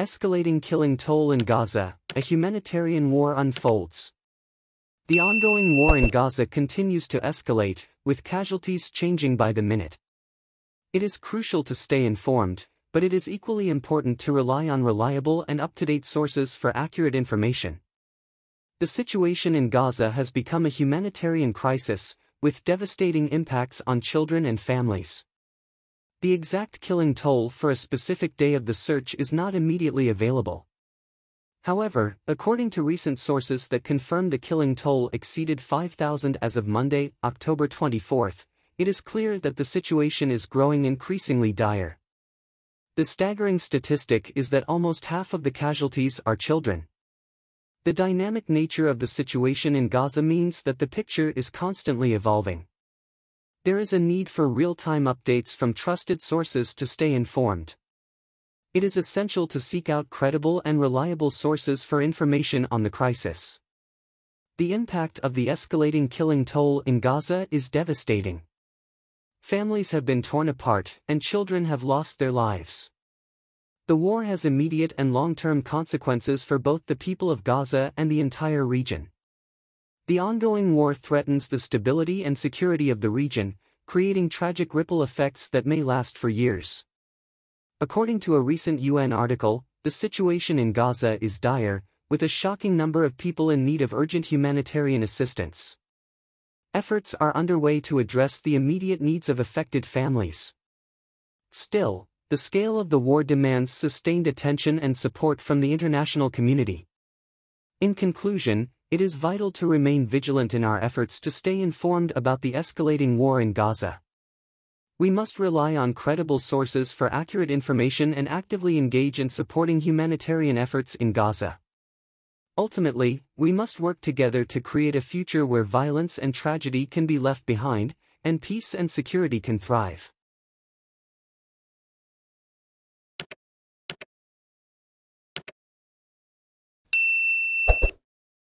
Escalating killing toll in Gaza, a humanitarian war unfolds. The ongoing war in Gaza continues to escalate, with casualties changing by the minute. It is crucial to stay informed, but it is equally important to rely on reliable and up-to-date sources for accurate information. The situation in Gaza has become a humanitarian crisis, with devastating impacts on children and families. The exact killing toll for a specific day of the search is not immediately available. However, according to recent sources that confirm the killing toll exceeded 5,000 as of Monday, October 24, it is clear that the situation is growing increasingly dire. The staggering statistic is that almost half of the casualties are children. The dynamic nature of the situation in Gaza means that the picture is constantly evolving. There is a need for real-time updates from trusted sources to stay informed. It is essential to seek out credible and reliable sources for information on the crisis. The impact of the escalating killing toll in Gaza is devastating. Families have been torn apart and children have lost their lives. The war has immediate and long-term consequences for both the people of Gaza and the entire region. The ongoing war threatens the stability and security of the region, creating tragic ripple effects that may last for years. According to a recent UN article, the situation in Gaza is dire, with a shocking number of people in need of urgent humanitarian assistance. Efforts are underway to address the immediate needs of affected families. Still, the scale of the war demands sustained attention and support from the international community. In conclusion, it is vital to remain vigilant in our efforts to stay informed about the escalating war in Gaza. We must rely on credible sources for accurate information and actively engage in supporting humanitarian efforts in Gaza. Ultimately, we must work together to create a future where violence and tragedy can be left behind, and peace and security can thrive.